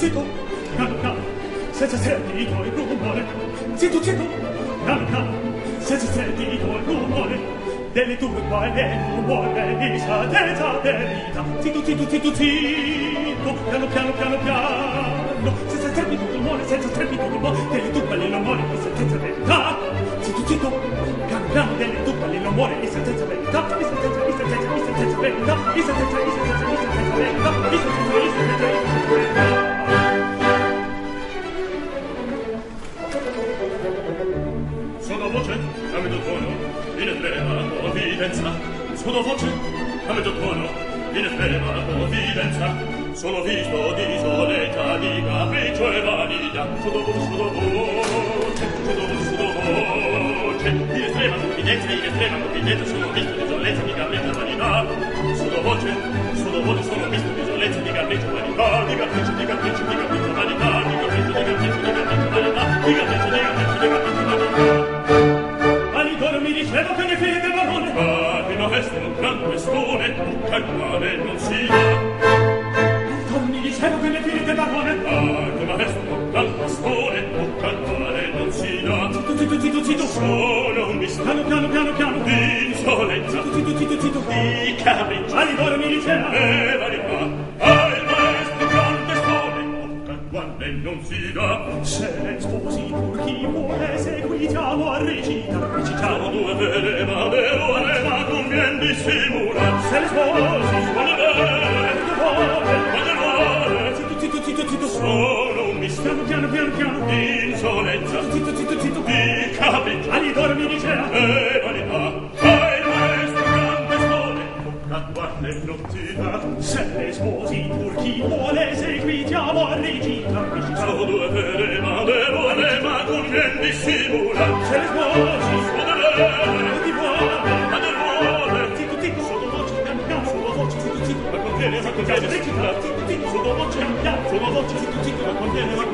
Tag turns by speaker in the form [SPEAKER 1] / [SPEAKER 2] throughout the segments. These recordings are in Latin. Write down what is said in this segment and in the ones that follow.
[SPEAKER 1] zitto. Piano senza senti i tuoi rumore zitto zitto. Piano senza senti i tuoi rumore delle tue quale rumore di satenza verità. Zitto zitto zitto zitto. Piano piano piano piano. Senza trepito rumore senza trepito rumore. Delle tue quale rumore di satenza verità. provvidenza sono voce avete tono in ferma provvidenza sono visto di soleta di capriccio e vanità sono voce sono voce sono voce sono voce. In estrema provvidenza in estrema provvidenza sono visto di soleta di capriccio e vanità. Sono voce sono voce sono visto di soleta di capriccio e vanità di capriccio di capriccio di capriccio ne fede barone. Ma che non resta un gran questone tutta il quale non sia non dicevo che ne fede barone. Ma che non resta un gran questone tutta il quale non sia zitto zitto zitto zitto solo un mistero. Piano piano piano di insolenza zitto zitto zitto zitto. Di capriccio allora mi diceva. E va di qua al maestro gran questone tutta il non sia se ne sposi pur chi vuole seguitiamo a recitare recitiamo due vele Simula, se le smuoci, smuoci,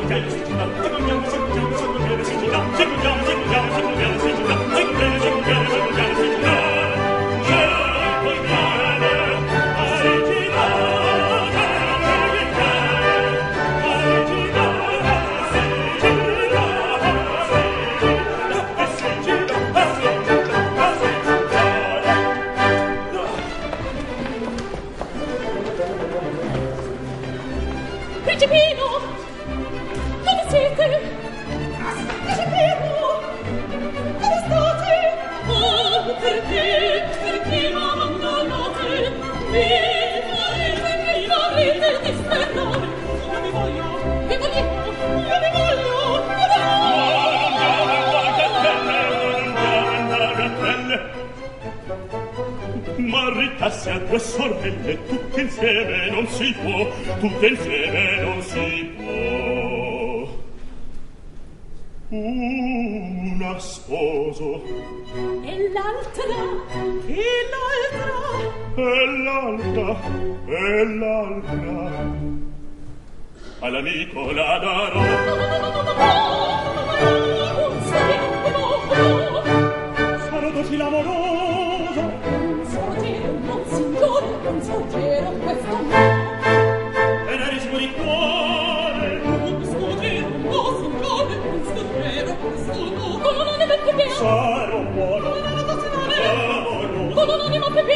[SPEAKER 1] Quero se a due sorelle tutte insieme non si può tutte insieme non si può. Una sposo
[SPEAKER 2] e l'altra e l'altra
[SPEAKER 1] e l'altra, e l'altra, all'amico la darò. Sarò docile amoroso, un
[SPEAKER 2] sorgero, un buon signore, un sorgero, questo no. E nerissimo di cuore,
[SPEAKER 1] un sorgero,
[SPEAKER 2] un buon signore, un
[SPEAKER 1] sorgero,
[SPEAKER 2] questo no. Con un'anima più piano,
[SPEAKER 1] sarò buono,
[SPEAKER 2] con un'anima più
[SPEAKER 1] piano, con un'anima più piano,